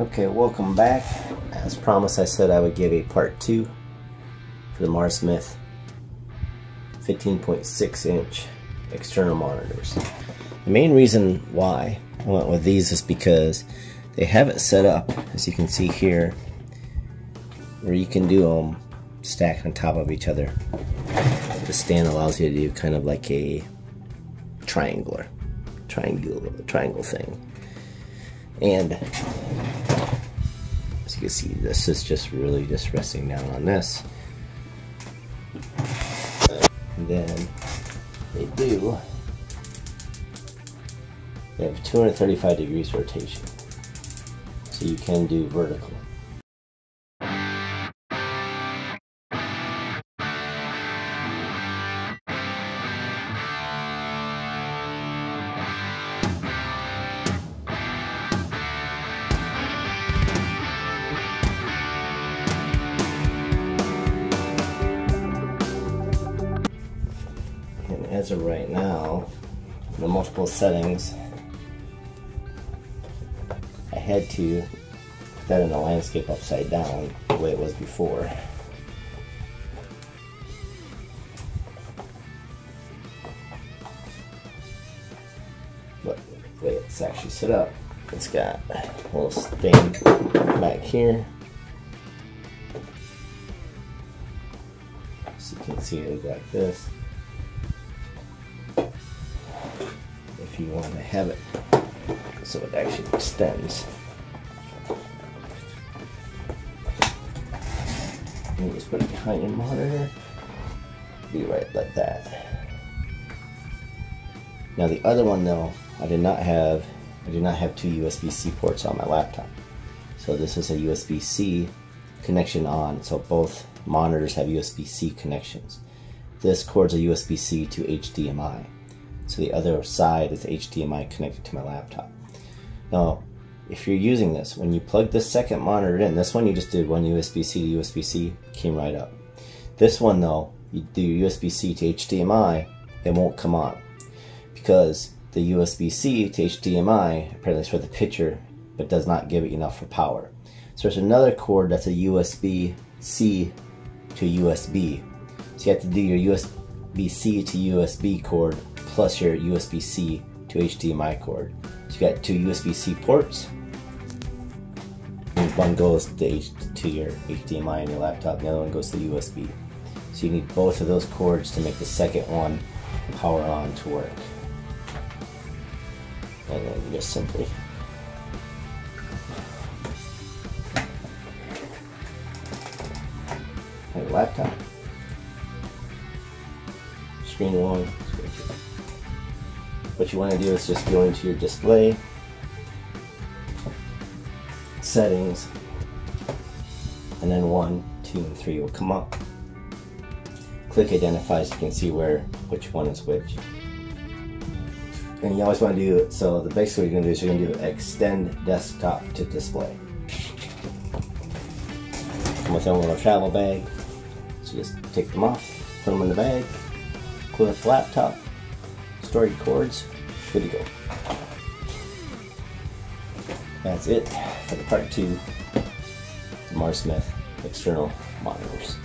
Okay, welcome back. As promised, I said I would give a part two for the MarsMyth 15.6 inch external monitors. The main reason why I went with these is because they have it set up, as you can see here, where you can do them stacked on top of each other. The stand allows you to do kind of like a triangular, triangle, triangle thing. And you can see, this is just really just resting down on this. And then they do, they have 235 degrees rotation. So you can do vertical. As of right now, the multiple settings, I had to put that in the landscape upside down the way it was before. But the way it's actually set up, it's got a little thing back here. So you can see it like this. If you want to have it so it actually extends. You just put it behind your monitor. Be right like that. Now the other one though, I did not have I did not have two USB-C ports on my laptop. So this is a USB-C connection on, so both monitors have USB-C connections. This cord's a USB-C to HDMI. So the other side is HDMI connected to my laptop. Now, if you're using this, when you plug this second monitor in, this one you just did one USB-C to USB-C, came right up. This one though, you do USB-C to HDMI, it won't come on. Because the USB-C to HDMI apparently is for the picture, but does not give it enough for power. So there's another cord that's a USB-C to USB. So you have to do your USB-C to USB cord plus your USB-C to HDMI cord. So you got two USB-C ports. One goes to, H to your HDMI on your laptop, the other one goes to the USB. So you need both of those cords to make the second one power on to work. And then you just simply laptop. Screen one, what you want to do is just go into your display settings and then one two and three will come up. Click identify so you can see where which one is which. And you always want to do so the basic what you're going to do is you're going to do extend desktop to display. Come with a little travel bag. So just take them off put them in the bag close the laptop store your cords, good to go. That's it for the part two, MarsMyth external monitors.